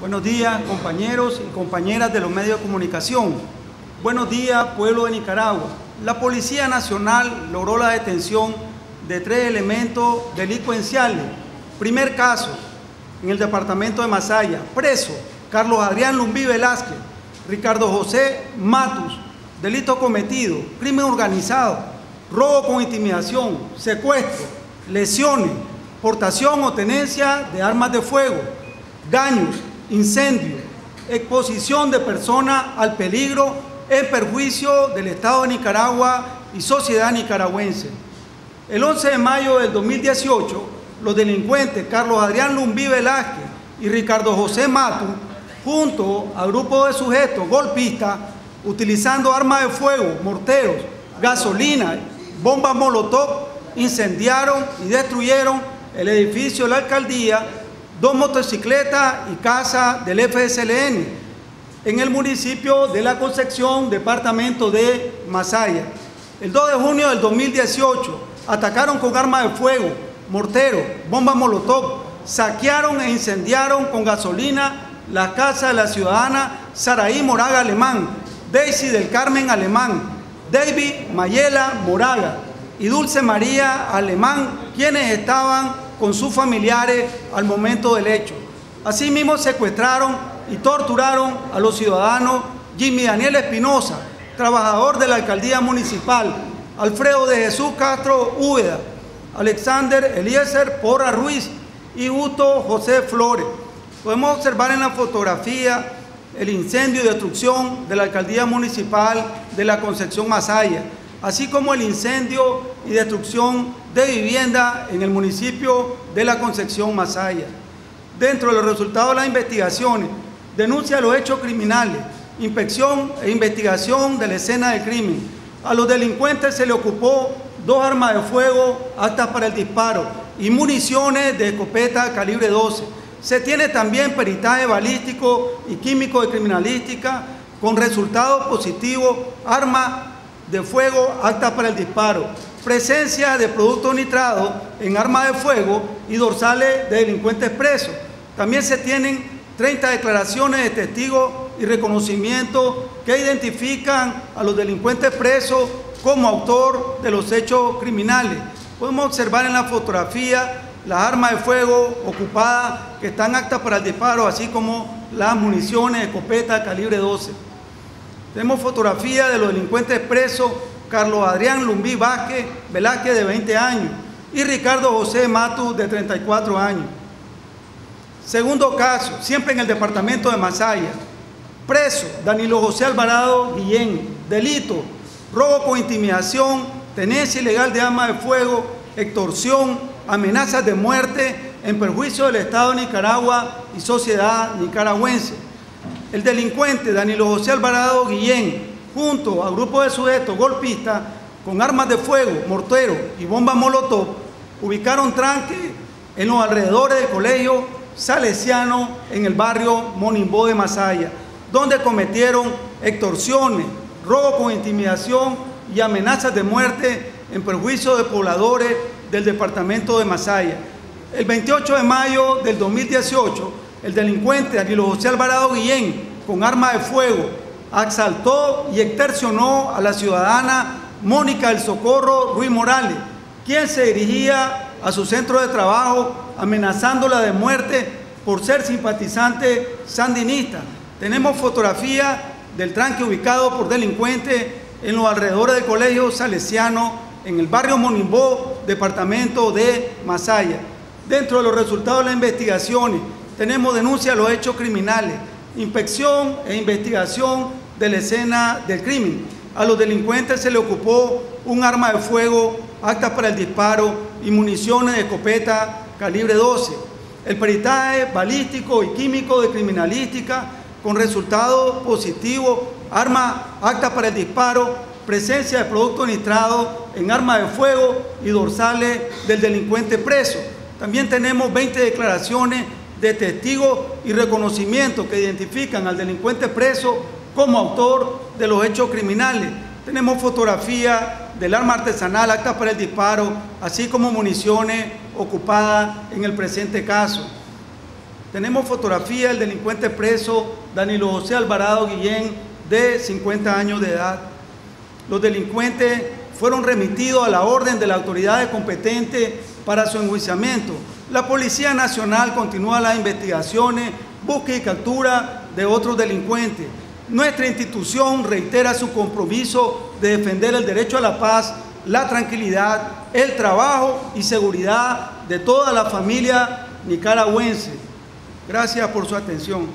Buenos días, compañeros y compañeras de los medios de comunicación. Buenos días, pueblo de Nicaragua. La Policía Nacional logró la detención de tres elementos delincuenciales. Primer caso, en el departamento de Masaya. Preso, Carlos Adrián Lumbí Velázquez, Ricardo José Matus. Delito cometido, crimen organizado, robo con intimidación, secuestro, lesiones, portación o tenencia de armas de fuego, daños, incendio, exposición de personas al peligro en perjuicio del Estado de Nicaragua y sociedad nicaragüense. El 11 de mayo del 2018, los delincuentes Carlos Adrián Lumbí Velázquez y Ricardo José Matu, junto a grupos de sujetos golpistas, utilizando armas de fuego, morteros, gasolina, bombas molotov, incendiaron y destruyeron el edificio de la alcaldía dos motocicletas y casa del FSLN en el municipio de La Concepción, departamento de Masaya. El 2 de junio del 2018 atacaron con armas de fuego, mortero, bombas molotov, saquearon e incendiaron con gasolina la casa de la ciudadana Saraí Moraga Alemán, Daisy del Carmen Alemán, David Mayela Moraga y Dulce María Alemán, quienes estaban con sus familiares al momento del hecho. Asimismo secuestraron y torturaron a los ciudadanos Jimmy Daniel Espinosa, trabajador de la alcaldía municipal, Alfredo de Jesús Castro Úbeda, Alexander Eliezer Porra Ruiz y Uto José Flores. Podemos observar en la fotografía el incendio y destrucción de la alcaldía municipal de la Concepción Masaya, así como el incendio y destrucción de vivienda en el municipio de la Concepción Masaya. Dentro de los resultados de las investigaciones, denuncia los hechos criminales, inspección e investigación de la escena del crimen. A los delincuentes se le ocupó dos armas de fuego aptas para el disparo y municiones de escopeta calibre 12. Se tiene también peritaje balístico y químico de criminalística con resultados positivos, armas de fuego aptas para el disparo, presencia de productos nitrados en armas de fuego y dorsales de delincuentes presos. También se tienen 30 declaraciones de testigos y reconocimiento que identifican a los delincuentes presos como autor de los hechos criminales. Podemos observar en la fotografía las armas de fuego ocupadas que están aptas para el disparo, así como las municiones, escopeta calibre 12. Tenemos fotografía de los delincuentes presos Carlos Adrián Lumbí Vázquez Velázquez de 20 años y Ricardo José Matus de 34 años. Segundo caso, siempre en el departamento de Masaya. Preso Danilo José Alvarado Guillén. Delito, robo con intimidación, tenencia ilegal de armas de fuego, extorsión, amenazas de muerte en perjuicio del Estado de Nicaragua y sociedad nicaragüense. El delincuente Danilo José Alvarado Guillén, junto a grupos de sujetos golpistas con armas de fuego, morteros y bombas molotov, ubicaron tranque en los alrededores del colegio salesiano en el barrio Monimbó de Masaya, donde cometieron extorsiones, robo con intimidación y amenazas de muerte en perjuicio de pobladores del departamento de Masaya. El 28 de mayo del 2018, el delincuente Aguilo José Alvarado Guillén, con arma de fuego, asaltó y extorsionó a la ciudadana Mónica del Socorro Ruiz Morales, quien se dirigía a su centro de trabajo amenazándola de muerte por ser simpatizante sandinista. Tenemos fotografía del tranque ubicado por delincuentes en los alrededores del colegio salesiano en el barrio Monimbó, departamento de Masaya. Dentro de los resultados de las investigaciones tenemos denuncia de los hechos criminales, inspección e investigación de la escena del crimen. A los delincuentes se le ocupó un arma de fuego acta para el disparo y municiones de escopeta calibre 12. El peritaje balístico y químico de criminalística con resultado positivo, arma acta para el disparo, presencia de productos nitrados en arma de fuego y dorsales del delincuente preso. También tenemos 20 declaraciones de testigos y reconocimiento que identifican al delincuente preso como autor de los hechos criminales. Tenemos fotografía del arma artesanal, acta para el disparo, así como municiones ocupadas en el presente caso. tenemos fotografía del delincuente preso Danilo José Alvarado Guillén, de 50 años de edad. Los delincuentes fueron remitidos a la orden de la autoridad competente para su enjuiciamiento. La Policía Nacional continúa las investigaciones, búsqueda y captura de otros delincuentes. Nuestra institución reitera su compromiso de defender el derecho a la paz, la tranquilidad, el trabajo y seguridad de toda la familia nicaragüense. Gracias por su atención.